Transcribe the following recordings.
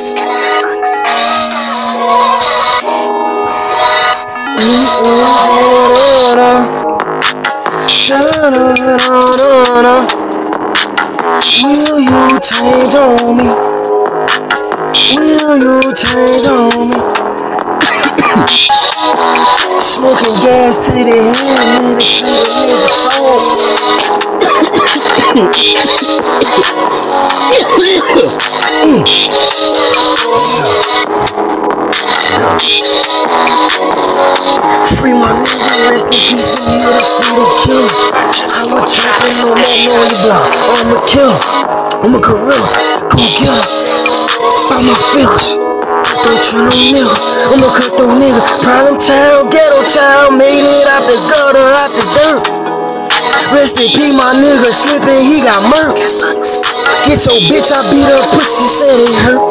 sucks. Will you change on me? Will you change on me? Smoking gas to the head, need a nigga soul. Nigga, rest in peace to you, the freedom killer. I'm a champion on that naughty block. I'm a killer, I'm a gorilla. Go get her, my feelings. Don't try no nigga, I'm a cutthroat nigga. Problem child, ghetto child, made it out the gutter, out the dirt. Rest in peace, my nigga slipping, he got murked. Get your bitch, I beat her pussy, said it hurt.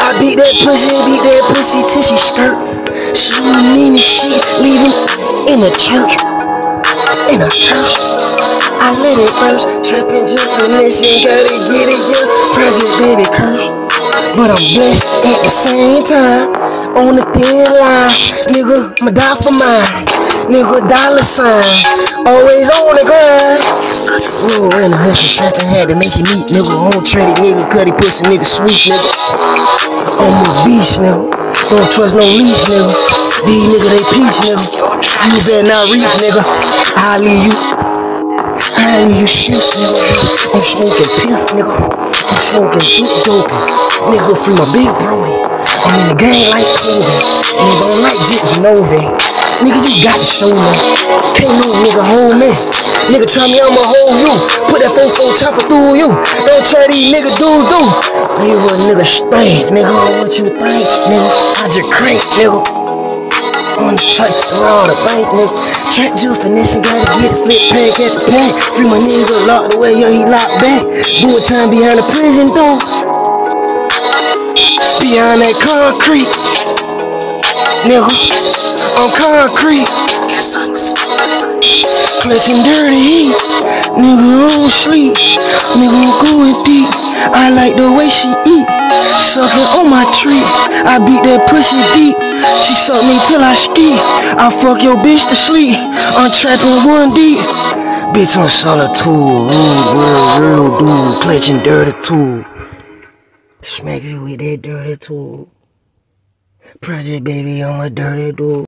I beat that pussy, beat that pussy till she skirt. She don't mean shit, leaving in the church, in a church. I let it burst, trapping just finishing, gotta get it, yeah. Present baby curse, but I'm blessed at the same time. On the thin line, nigga, I'ma die for mine. Nigga, dollar sign, always on the grind. Ooh, in the hustle trapping had to make it meet, nigga. On trade nigga, cut it, pussy, nigga, sweet, nigga. On the beach, nigga. Don't trust no leash, nigga. These nigga, they peach, nigga. You better not reach, nigga. I leave you. I leave you street, nigga. I'm smoking piff, nigga. I'm smoking deep dope. Nigga, free my big brody. I'm in the game like Kobe. Nigga, I'm like Jit Genove. Nigga, you got to show me. Can't no nigga hold me. Nigga, try me, I'ma hold you. Put that 4-4 chopper through you. Don't try these nigga do do. Nigga, nigga stank. Nigga, what you think? Nigga, I just crank, nigga. On the track, around the bank, nigga. Track to finesse, gotta get a flip pack at the pack. Free my nigga, locked away, yo, he locked back. Do a time behind the prison door. Behind that concrete. Nigga, on concrete. Clutching dirty heat. Nigga, don't sleep. Nigga, going deep. I like the way she eat. Sucking on my tree. I beat that pussy deep. She suck me till I ski. I fuck your bitch to sleep. I'm trapping one deep. Bitch on solid tool. Real, real dude. Clutching dirty tool. Smack you with that dirty tool. Project baby, I'm a dirty dude.